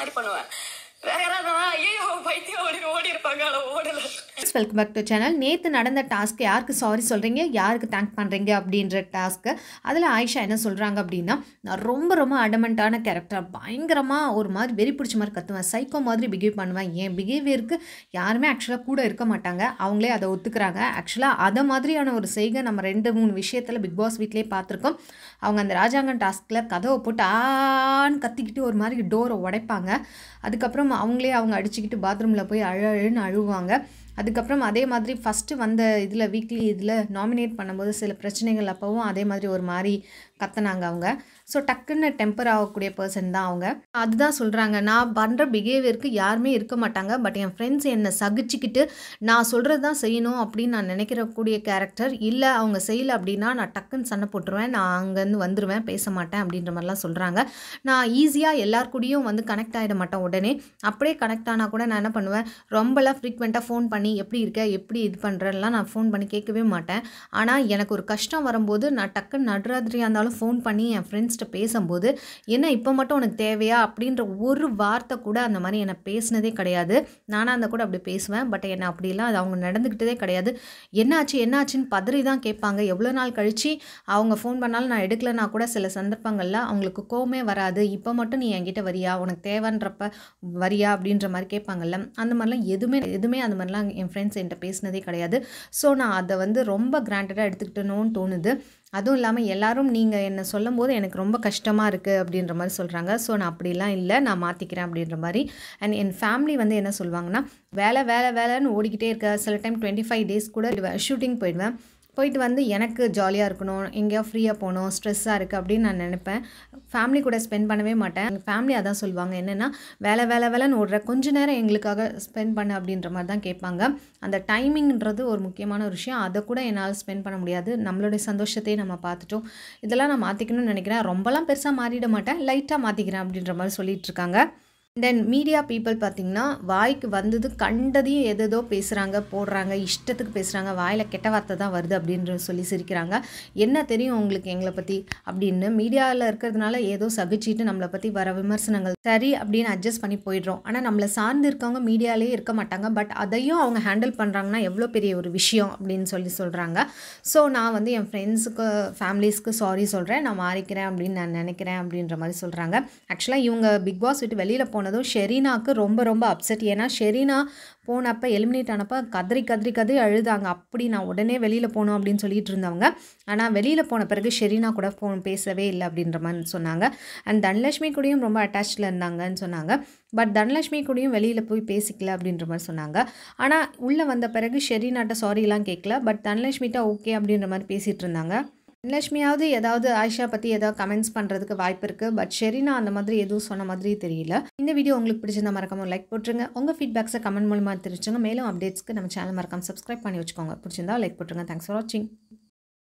மாதிரி பண்ணுவேன். வேற யாராவது ஐயோ பைத்தியம் ஓடி ஓடி இருப்பாங்க ஆனால் ஓடல. வெல்கம் பேக் டு சேனல் நேற்று நடந்த டாஸ்க்கு யாருக்கு சாரி சொல்கிறீங்க யாருக்கு தேங்க் பண்ணுறீங்க அப்படின்ற டாஸ்க்கு அதில் ஆயிஷா என்ன சொல்கிறாங்க அப்படின்னா நான் ரொம்ப ரொம்ப அடமெண்ட்டான கேரக்டர் பயங்கரமாக ஒரு மாதிரி வெறி பிடிச்ச மாதிரி கற்றுவேன் சைக்கோ மாதிரி பிஹேவ் பண்ணுவேன். என் பிஹேவியருக்கு யாருமே ஆக்சுவலாக கூட இருக்க மாட்டாங்க. அவங்களே அதை ஒத்துக்கிறாங்க. ஆக்சுவலாக அதை மாதிரியான ஒரு செய்கை நம்ம ரெண்டு மூணு விஷயத்தில் பிக் பாஸ் வீட்லேயே பார்த்துருக்கோம். அவங்க அந்த ராஜாங்கன் டாஸ்கில் கதவை போட்டு ஆன்னு கத்திக்கிட்டு ஒரு மாதிரி டோரை உடைப்பாங்க. அதுக்கப்புறம் அவங்களே அவங்க அடிச்சுக்கிட்டு பாத்ரூமில் போய் அழு அழுன்னு அழுவாங்க. அதுக்கப்புறம் அதே மாதிரி ஃபஸ்ட்டு வந்த இதில் வீக்லி இதில் நாமினேட் பண்ணும்போது சில பிரச்சனைகள் அப்போவும் அதே மாதிரி ஒரு மாதிரி கத்துனாங்க அவங்க. ஸோ டக்குன்னு டெம்பர் ஆகக்கூடிய பர்சன் தான் அவங்க. அதுதான் சொல்கிறாங்க நான் பண்ணுற பிஹேவியருக்கு யாருமே இருக்க மாட்டாங்க. பட் என் ஃப்ரெண்ட்ஸ் என்னை சகிச்சுக்கிட்டு நான் சொல்கிறது தான் செய்யணும் அப்படின்னு நான் நினைக்கிறக்கூடிய கேரக்டர் இல்லை அவங்க செய்யலை அப்படின்னா நான் டக்குன்னு சண்டை போட்டுருவேன். நான் அங்கேருந்து வந்துடுவேன் பேச மாட்டேன் அப்படின்ற மாதிரிலாம் சொல்கிறாங்க நான் ஈஸியாக எல்லார் கூடயும் வந்து கனெக்ட் ஆகிட மாட்டேன் உடனே. அப்படியே கனெக்ட் ஆனால் கூட நான் என்ன பண்ணுவேன்? ரொம்பலாம் ஃப்ரீக்வெண்ட்டாக ஃபோன் பண்ணி எப்படி இருக்க? எப்படி இது பண்ணுறேன்லாம் நான் ஃபோன் பண்ணி கேட்கவே மாட்டேன். ஆனால் எனக்கு ஒரு கஷ்டம் வரும்போது நான் டக்குன்னு நடுராத்திரியாக இருந்தாலும் ஃபோன் பண்ணி என் ஃப்ரெண்ட்ஸ்கிட்ட பேசும்போது என்ன இப்போ மட்டும் உனக்கு தேவையா? அப்படின்ற ஒரு வார்த்தை கூட அந்த மாதிரி என்னை பேசினதே கிடையாது. நானாக அந்த கூட அப்படி பேசுவேன். பட் என்னை அப்படிலாம் அது அவங்க நடந்துக்கிட்டதே கிடையாது. என்னாச்சு என்னாச்சுன்னு பதறி தான் கேட்பாங்க. எவ்வளோ நாள் கழித்து அவங்க ஃபோன் பண்ணாலும் நான் எடுக்கலைன்னா கூட சில சந்தர்ப்பங்களில் அவங்களுக்கு கோவமே வராது. இப்போ மட்டும் நீ என்கிட்ட வரியா? உனக்கு தேவைன்றப்ப வரியா? அப்படின்ற மாதிரி கேட்பாங்கல்ல. அந்த மாதிரிலாம் எதுவுமே எதுவுமே அந்த மாதிரிலாம் என் ஃப்ரெண்ட்ஸ் என்கிட்ட பேசினதே கிடையாது. ஸோ நான் அதை வந்து ரொம்ப கிராண்டடாக எடுத்துக்கிட்டணும்னு தோணுது. அதுவும் இல்லாமல் எல்லாரும் நீங்கள் என்னை சொல்லும் போது எனக்கு ரொம்ப கஷ்டமாக இருக்குது அப்படின்ற மாதிரி சொல்கிறாங்க ஸோ நான் அப்படிலாம் இல்லை. நான் மாற்றிக்கிறேன் அப்படின்ற மாதிரி. அண்ட் என் ஃபேமிலி வந்து என்ன சொல்லுவாங்கன்னா வேலை வேலை வேலைன்னு ஓடிக்கிட்டே இருக்க. சில டைம் டுவெண்ட்டி ஃபைவ் டேஸ் கூட ஷூட்டிங் போயிடுவேன். போயிட்டு வந்து எனக்கு ஜாலியாக இருக்கணும் எங்கேயோ ஃப்ரீயாக போகணும் ஸ்ட்ரெஸ்ஸாக இருக்குது அப்படின்னு நான் நினைப்பேன். ஃபேமிலி கூட ஸ்பெண்ட் பண்ணவே மாட்டேன். எங்கள் ஃபேமிலி அதான் சொல்லுவாங்க என்னென்னா வேலை வேலை வேலைன்னு ஓடுற கொஞ்ச நேரம் எங்களுக்காக ஸ்பெண்ட் பண்ண அப்படின்ற மாதிரி தான் கேட்பாங்க. அந்த டைமிங்ன்றது ஒரு முக்கியமான ஒரு விஷயம். அதை கூட என்னால் ஸ்பெண்ட் பண்ண முடியாது. நம்மளுடைய சந்தோஷத்தையே நம்ம பார்த்துட்டோம். இதெல்லாம் நான் மாற்றிக்கணும்னு நினைக்கிறேன். ரொம்பலாம் பெருசாக மாறிட மாட்டேன். லைட்டாக மாற்றிக்கிறேன் அப்படின்ற மாதிரி சொல்லிகிட்ருக்காங்க தென் மீடியா பீப்புள் பார்த்திங்கன்னா வாய்க்கு வந்தது கண்டதையும் எதேதோ பேசுகிறாங்க போடுறாங்க இஷ்டத்துக்கு பேசுகிறாங்க வாயில் கெட்ட வார்த்தை தான் வருது அப்படின்ற சொல்லி சிரிக்கிறாங்க. என்ன தெரியும் உங்களுக்கு எங்களை பற்றி அப்படின்னு மீடியாவில் இருக்கிறதுனால ஏதோ சகிச்சிட்டு நம்மளை பற்றி வர விமர்சனங்கள். சரி அப்படின்னு அட்ஜஸ்ட் பண்ணி போயிடுறோம். ஆனால் நம்மளை சார்ந்து இருக்கவங்க மீடியாலே இருக்க மாட்டாங்க. பட் அதையும் அவங்க ஹேண்டில் பண்ணுறாங்கன்னா எவ்வளோ பெரிய ஒரு விஷயம் அப்படின்னு சொல்லி சொல்கிறாங்க ஸோ நான் வந்து என் ஃப்ரெண்ட்ஸுக்கு ஃபேமிலிஸ்க்கு சாரி சொல்கிறேன் நான் மாறிக்கிறேன் அப்படின்னு நான் நினைக்கிறேன் அப்படின்ற மாதிரி சொல்கிறாங்க ஆக்சுவலாக இவங்க பிக் பாஸ் விட்டு வெளியில் போனதும் ஷெரீனாக்கு ரொம்ப ரொம்ப அப்செட் ஏன்னா ஷெரீனா போனப்போ எலிமினேட் ஆனப்போ கதறி கதறி கதறி அழுதாங்க. அப்படி நான் உடனே வெளியில் போகணும் அப்படின்னு சொல்லிட்டு இருந்தவங்க. ஆனால் வெளியில் போன பிறகு ஷெரீனா கூட ஃபோன் பேசவே இல்லை அப்படின்ற மாதிரி சொன்னாங்க. அண்ட் தனலட்சுமி கூடயும் ரொம்ப அட்டாச்சில் இருந்தாங்கன்னு சொன்னாங்க. பட் தனலட்சுமி கூடயும் வெளியில் போய் பேசிக்கல அப்படின்ற மாதிரி சொன்னாங்க. ஆனால் உள்ளே வந்த பிறகு ஷெரீனாட்ட சாரிலாம் கேட்கல. பட் தனலட்சுமிட்ட ஓகே அப்படின்ற மாதிரி பேசிகிட்டு இருந்தாங்க. லட்சுமியாவது ஏதாவது ஆயிஷா பற்றி ஏதாவது கமெண்ட்ஸ் பண்ணுறதுக்கு வாய்ப்பு இருக்குது பட் ஷெரினா அந்த மாதிரி எதுவும் சொன்ன மாதிரி தெரியல. இந்த வீடியோ உங்களுக்கு பிடிச்சிருந்தா மறக்காம லைக் போட்டுருங்க. உங்கள் ஃபீட்பேக்ஸை கமெண்ட் மூலமாக தெரிவிச்சுங்க மேலும் அப்டேட்ஸ்க்கு நம்ம சேனல் மறக்காம சப்ஸ்கிரைப் பண்ணி வச்சுக்கோங்க. பிடிச்சிருந்தா லைக் போட்டுருங்க. தேங்க்ஸ் ஃபார் வாட்சிங்